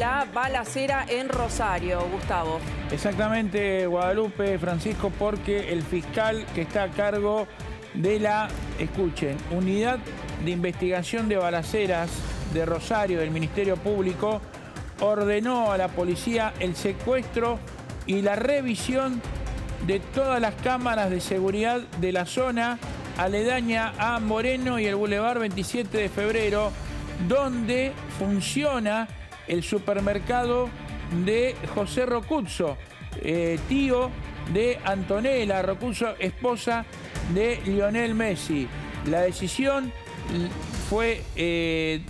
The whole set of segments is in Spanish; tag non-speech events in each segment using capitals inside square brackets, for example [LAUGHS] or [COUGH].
la balacera en Rosario. Gustavo. Exactamente, Guadalupe, Francisco, porque el fiscal que está a cargo de la, escuchen, Unidad de Investigación de Balaceras de Rosario del Ministerio Público ordenó a la policía el secuestro y la revisión de todas las cámaras de seguridad de la zona aledaña a Moreno y el Boulevard 27 de Febrero, donde funciona el supermercado de José Rocuzzo, eh, tío de Antonella Rocuzzo, esposa de Lionel Messi. La decisión fue eh,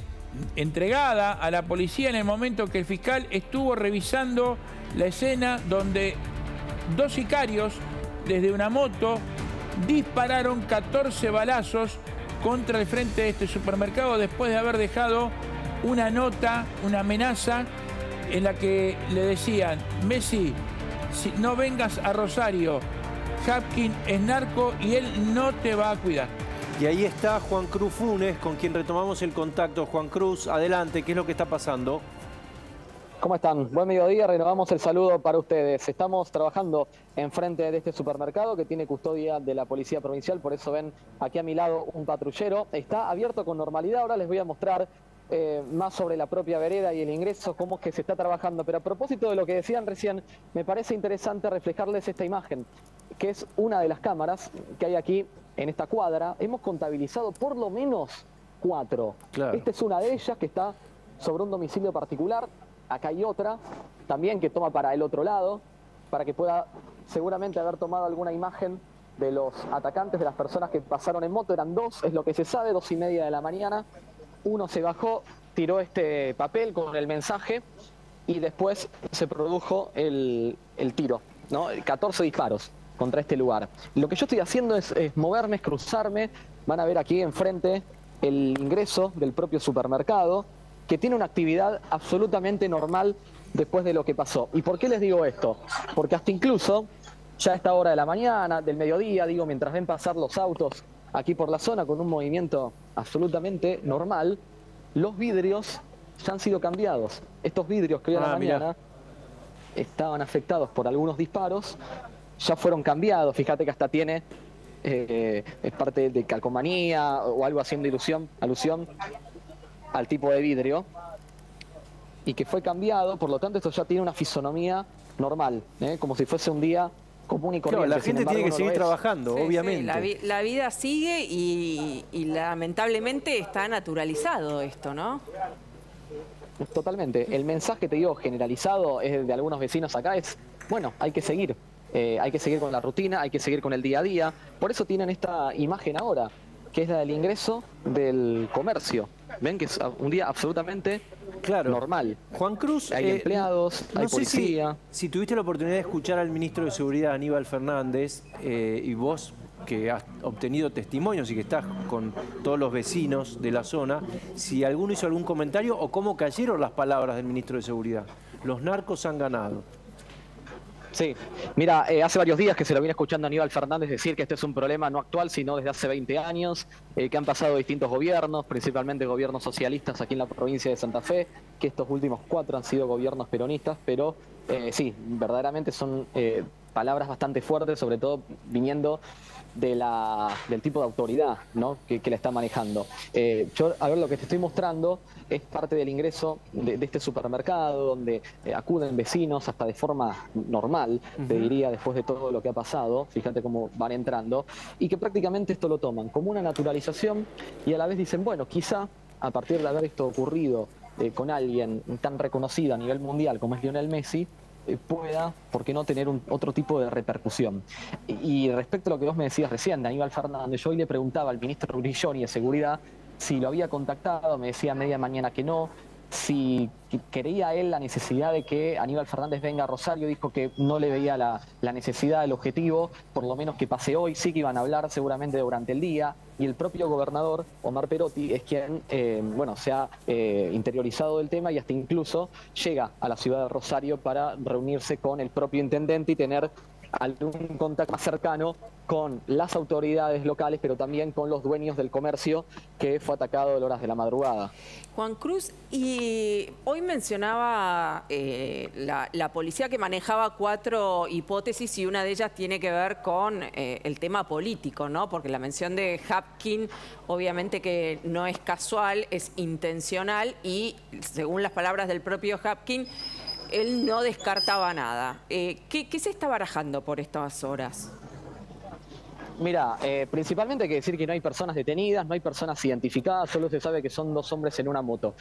entregada a la policía en el momento que el fiscal estuvo revisando la escena donde dos sicarios desde una moto dispararon 14 balazos contra el frente de este supermercado después de haber dejado una nota, una amenaza en la que le decían, Messi, si no vengas a Rosario, Hapkin es narco y él no te va a cuidar. Y ahí está Juan Cruz Funes, con quien retomamos el contacto. Juan Cruz, adelante, ¿qué es lo que está pasando? ¿Cómo están? Buen mediodía, renovamos el saludo para ustedes. Estamos trabajando enfrente de este supermercado que tiene custodia de la Policía Provincial, por eso ven aquí a mi lado un patrullero. Está abierto con normalidad, ahora les voy a mostrar eh, más sobre la propia vereda y el ingreso, cómo es que se está trabajando. Pero a propósito de lo que decían recién, me parece interesante reflejarles esta imagen, que es una de las cámaras que hay aquí en esta cuadra. Hemos contabilizado por lo menos cuatro. Esta es una de ellas que está sobre un domicilio particular acá hay otra también que toma para el otro lado, para que pueda seguramente haber tomado alguna imagen de los atacantes, de las personas que pasaron en moto, eran dos, es lo que se sabe, dos y media de la mañana. Uno se bajó, tiró este papel con el mensaje y después se produjo el, tiro, ¿no? 14 disparos contra este lugar. Lo que yo estoy haciendo es, moverme, cruzarme. Van a ver aquí enfrente el ingreso del propio supermercado que tiene una actividad absolutamente normal después de lo que pasó. ¿Y por qué les digo esto? Porque hasta incluso ya a esta hora de la mañana, del mediodía, digo, mientras ven pasar los autos aquí por la zona con un movimiento absolutamente normal, los vidrios ya han sido cambiados. Estos vidrios que hoy a la ah, mañana estaban afectados por algunos disparos, ya fueron cambiados. Fíjate que hasta tiene eh, es parte de calcomanía o algo haciendo ilusión, alusión al tipo de vidrio y que fue cambiado, por lo tanto esto ya tiene una fisonomía normal, ¿eh? como si fuese un día común y corriente. la gente tiene que seguir trabajando, obviamente. la, vida sigue y, lamentablemente está naturalizado esto, ¿no? Totalmente. El mensaje, te digo, generalizado es de algunos vecinos acá, es, bueno, hay que seguir. Eh, hay que seguir con la rutina, hay que seguir con el día a día. Por eso tienen esta imagen ahora, que es la del ingreso del comercio. Ven que es un día absolutamente claro. normal. Juan Cruz. Hay eh, empleados, hay policía. Si, tuviste la oportunidad de escuchar al ministro de Seguridad, Aníbal Fernández, eh, y vos que has obtenido testimonios y que estás con todos los vecinos de la zona, si alguno hizo algún comentario o cómo cayeron las palabras del ministro de Seguridad. Los narcos han ganado. Sí, mira, eh, hace varios días que se lo viene escuchando a Aníbal Fernández decir que este es un problema no actual, sino desde hace 20 años, eh, que han pasado distintos gobiernos, principalmente gobiernos socialistas aquí en la provincia de Santa Fe, que estos últimos cuatro han sido gobiernos peronistas, pero eh, sí, verdaderamente son palabras bastante fuertes, sobre todo viniendo de la, del tipo de autoridad ¿no? que, que la está manejando. Eh, yo, a ver, lo que te estoy mostrando es parte del ingreso de, este supermercado donde eh, acuden vecinos hasta de forma normal, te diría, después de todo lo que ha pasado, fíjate cómo van entrando, y que prácticamente esto lo toman como una naturalización y a la vez dicen, bueno, quizá a partir de haber esto ocurrido eh, con alguien tan reconocido a nivel mundial como es Lionel Messi, pueda, ¿por qué no tener otro tipo de repercusión? Y, respecto a lo que vos me decías recién, Aníbal Fernández, yo hoy le preguntaba al ministro Grilloni de Seguridad si lo había contactado, me decía media mañana que no, si creía él la necesidad de que Aníbal Fernández venga a Rosario, dijo que no le veía la, necesidad, el objetivo, por lo menos que pase hoy, sí que iban a hablar seguramente durante el día, y el propio gobernador, Omar Perotti, es quien, eh, bueno, se ha eh, interiorizado del tema y hasta incluso llega a la ciudad de Rosario para reunirse con el propio intendente y tener algún contacto más cercano con las autoridades locales, pero también con los dueños del comercio que fue atacado a horas de la madrugada. Juan Cruz, y hoy mencionaba eh, la, policía que manejaba cuatro hipótesis y una de ellas tiene que ver con eh, el tema político, ¿no? Porque la mención de Hapkin obviamente que no es casual, es intencional y según las palabras del propio Hapkin, él no descartaba nada. Eh, ¿qué, ¿Qué se está barajando por estas horas? Mira, eh, principalmente hay que decir que no hay personas detenidas, no hay personas identificadas, solo se sabe que son dos hombres en una moto.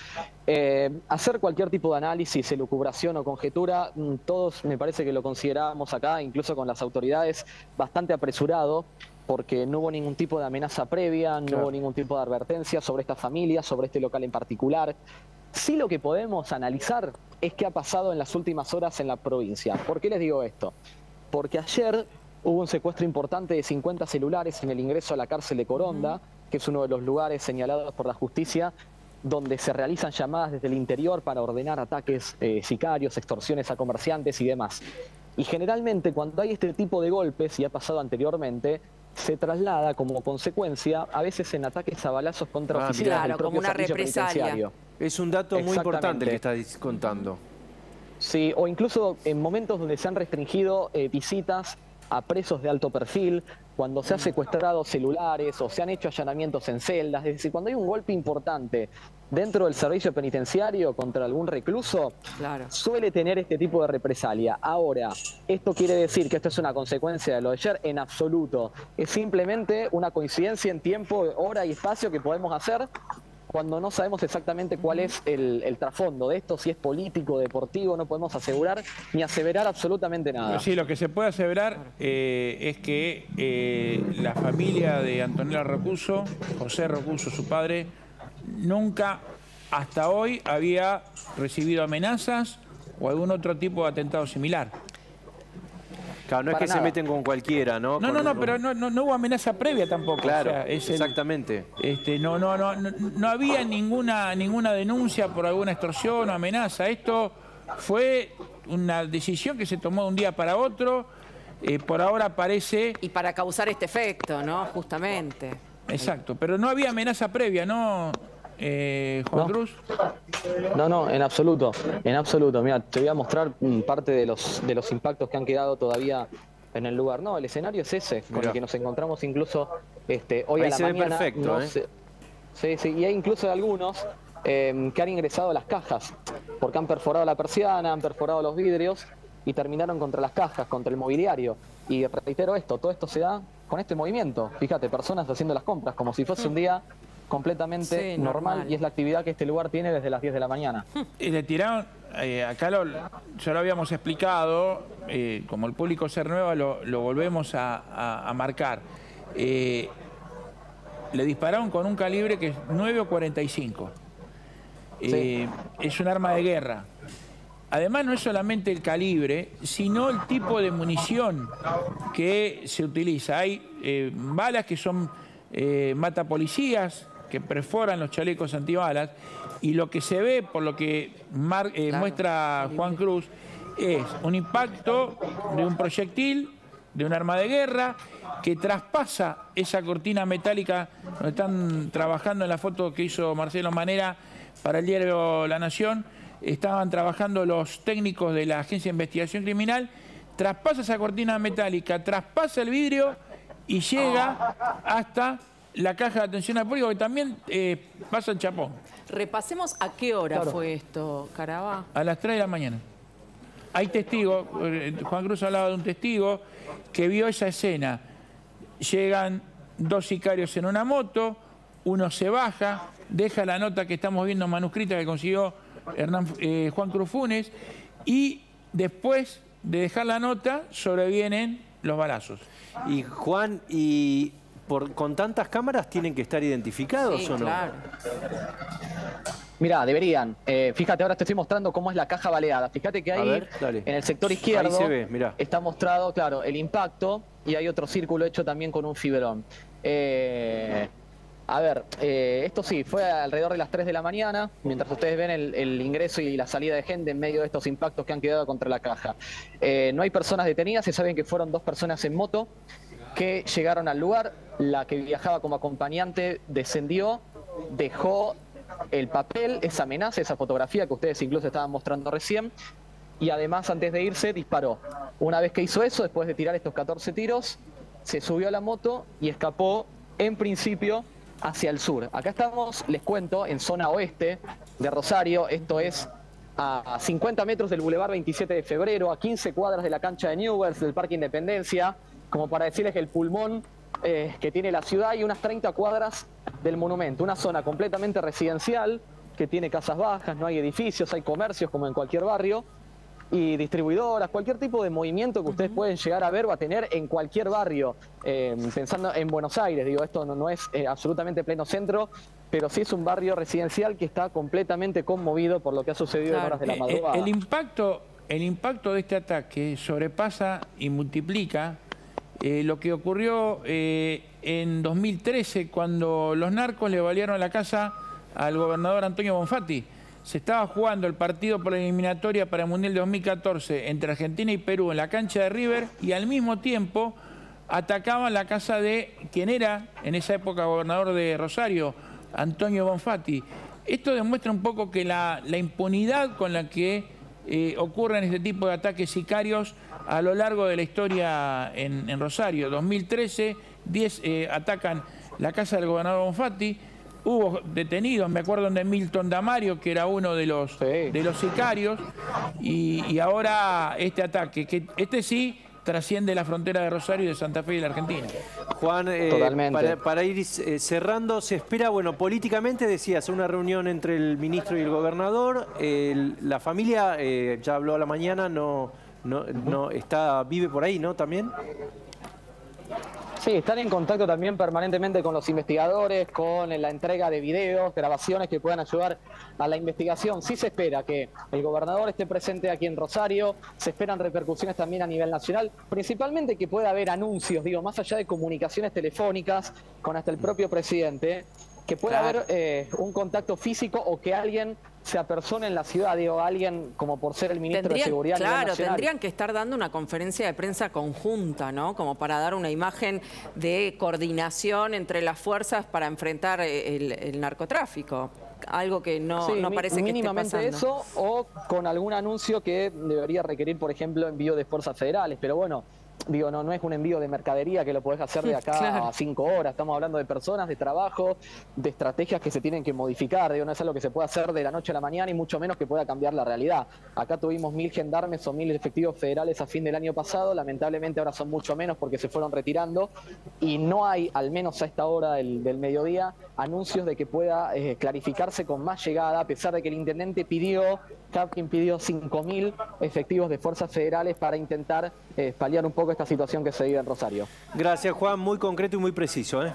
Eh, hacer cualquier tipo de análisis, elucubración o conjetura, mm, todos me parece que lo considerábamos acá, incluso con las autoridades, bastante apresurado porque no hubo ningún tipo de amenaza previa, no hubo ningún tipo de advertencia sobre esta familia, sobre este local en particular. Sí lo que podemos analizar es qué ha pasado en las últimas horas en la provincia. ¿Por qué les digo esto? Porque ayer Hubo un secuestro importante de 50 celulares en el ingreso a la cárcel de Coronda, que es uno de los lugares señalados por la justicia donde se realizan llamadas desde el interior para ordenar ataques eh, sicarios, extorsiones a comerciantes y demás. Y generalmente cuando hay este tipo de golpes, y ha pasado anteriormente, se traslada como consecuencia a veces en ataques a balazos contra ah, oficinas del propio como una represalia. Es un dato muy importante que estás contando. Sí, o incluso en momentos donde se han restringido eh, visitas a presos de alto perfil, cuando se han secuestrado celulares o se han hecho allanamientos en celdas, es decir, cuando hay un golpe importante dentro del servicio penitenciario contra algún recluso, suele tener este tipo de represalia. Ahora, ¿esto quiere decir que esto es una consecuencia de lo de ayer? En absoluto. Es simplemente una coincidencia en tiempo, hora y espacio que podemos hacer cuando no sabemos exactamente cuál es el, trasfondo de esto, si es político, deportivo, no podemos asegurar ni aseverar absolutamente nada. Sí, lo que se puede aseverar eh, es que eh, la familia de Antonella Rocuso, José Rocuso, su padre, nunca hasta hoy había recibido amenazas o algún otro tipo de atentado similar. Claro, no es que se meten con cualquiera, ¿no? No, no, no, pero no, no, hubo amenaza previa tampoco. Claro, exactamente. este, no, no, no, no, había ninguna, ninguna denuncia por alguna extorsión o amenaza. Esto fue una decisión que se tomó de un día para otro. Eh, por ahora parece... Y para causar este efecto, ¿no? Justamente. Exacto, pero no había amenaza previa, ¿no? Eh, Juan Cruz. No, no, en absoluto, en absoluto. Mira, te voy a mostrar parte de los, de los impactos que han quedado todavía en el lugar. No, el escenario es ese, con el que nos encontramos incluso este, hoy a la mañana. perfecto, ¿eh? Sí, sí, y hay incluso algunos em, que han ingresado a las cajas, porque han perforado la persiana, han perforado los vidrios y terminaron contra las cajas, contra el mobiliario. Y reitero esto, todo esto se da con este movimiento. Fíjate, personas haciendo las compras, como si fuese un día completamente normal, y es la actividad que este lugar tiene desde las 10 de la mañana. [LAUGHS] Y le tiraron, eh, acá lo, ya lo habíamos explicado, eh, como el público se renueva lo, lo volvemos a, marcar. Eh, le dispararon con un calibre que es 9 o 45. Es un arma de guerra. Además no es solamente el calibre, sino el tipo de munición que se utiliza. Hay balas que son mata policías, que perforan los chalecos antibalas y lo que se ve, por lo que eh, muestra Juan Cruz, es un impacto de un proyectil, de un arma de guerra, que traspasa esa cortina metálica donde están trabajando en la foto que hizo Marcelo Manera para el diario La Nación, estaban trabajando los técnicos de la Agencia de Investigación Criminal, traspasa esa cortina metálica, traspasa el vidrio y llega hasta la caja de atención al público que también eh, pasa el chapón. Repasemos a qué hora fue esto, Carabá. A las 3 de la mañana. Hay testigos, eh, Juan Cruz hablaba de un testigo que vio esa escena. Llegan dos sicarios en una moto, uno se baja, deja la nota que estamos viendo manuscrita que consiguió Hernán, eh, Juan Cruz Funes y después de dejar la nota sobrevienen los balazos. Y Juan, y con tantas cámaras tienen que estar identificados o no? Claro. Mira, deberían. Eh, fíjate, ahora te estoy mostrando cómo es la caja baleada. Fíjate que ahí, en el sector izquierdo, está mostrado, claro, el impacto y hay otro círculo hecho también con un fibrón. Eh, A ver, eh, esto sí, fue alrededor de las 3 de la mañana, mientras ustedes ven el, ingreso y la salida de gente en medio de estos impactos que han quedado contra la caja. Eh, no hay personas detenidas, se saben que fueron dos personas en moto que llegaron al lugar, la que viajaba como acompañante descendió, dejó el papel, esa amenaza, esa fotografía que ustedes incluso estaban mostrando recién, y además antes de irse disparó. Una vez que hizo eso, después de tirar estos 14 tiros, se subió a la moto y escapó en principio hacia el sur. Acá estamos, les cuento, en zona oeste de Rosario, esto es a 50 metros del Boulevard 27 de Febrero, a 15 cuadras de la cancha de Newells, del Parque Independencia, como para decirles que el pulmón eh, que tiene la ciudad y unas 30 cuadras del monumento, una zona completamente residencial que tiene casas bajas, no hay edificios, hay comercios como en cualquier barrio, y distribuidoras, cualquier tipo de movimiento que ustedes pueden llegar a ver o a tener en cualquier barrio, eh, pensando en Buenos Aires, digo, esto no, es eh, absolutamente pleno centro, pero sí es un barrio residencial que está completamente conmovido por lo que ha sucedido en horas de la eh, madrugada. El, impacto, el impacto de este ataque sobrepasa y multiplica lo que ocurrió en 2013 cuando los narcos le valieron la casa al gobernador Antonio Bonfatti se estaba jugando el partido por la eliminatoria para el Mundial de 2014 entre Argentina y Perú en la cancha de River y al mismo tiempo atacaban la casa de quien era en esa época gobernador de Rosario, Antonio Bonfatti. Esto demuestra un poco que la, impunidad con la que eh, ocurren este tipo de ataques sicarios a lo largo de la historia en, Rosario. 2013, 10 eh, atacan la casa del gobernador Bonfatti, hubo detenidos, me acuerdo de Milton Damario, que era uno de los, de los sicarios, y, ahora este ataque, que este sí trasciende la frontera de Rosario y de Santa Fe y de la Argentina. Juan, eh, para, ir eh, cerrando, se espera, bueno, políticamente decías, una reunión entre el ministro y el gobernador, la familia, eh, ya habló a la mañana, no, no, no está, vive por ahí, ¿no? También. Sí, están en contacto también permanentemente con los investigadores, con la entrega de videos, grabaciones que puedan ayudar a la investigación. Sí se espera que el gobernador esté presente aquí en Rosario, se esperan repercusiones también a nivel nacional, principalmente que pueda haber anuncios, digo, más allá de comunicaciones telefónicas con hasta el propio presidente, que pueda haber eh, un contacto físico o que alguien se apersone en la ciudad, digo, alguien como por ser el ministro de Seguridad. Claro, tendrían que estar dando una conferencia de prensa conjunta, ¿no? Como para dar una imagen de coordinación entre las fuerzas para enfrentar eh, el, narcotráfico algo que no, no parece que esté pasando. eso o con algún anuncio que debería requerir, por ejemplo, envío de fuerzas federales. Pero bueno, Digo, no, no es un envío de mercadería que lo podés hacer de [LAUGHS] acá a cinco horas. Estamos hablando de personas, de trabajo, de estrategias que se tienen que modificar. Digo, no es algo que se pueda hacer de la noche a la mañana y mucho menos que pueda cambiar la realidad. Acá tuvimos mil gendarmes o mil efectivos federales a fin del año pasado. Lamentablemente ahora son mucho menos porque se fueron retirando y no hay, al menos a esta hora del, mediodía, anuncios de que pueda eh, clarificarse con más llegada, a pesar de que el intendente pidió, Capkin pidió 5.000 efectivos de fuerzas federales para intentar eh, un poco esta situación que se vive en Rosario. Gracias, Juan. Muy concreto y muy preciso. ¿eh?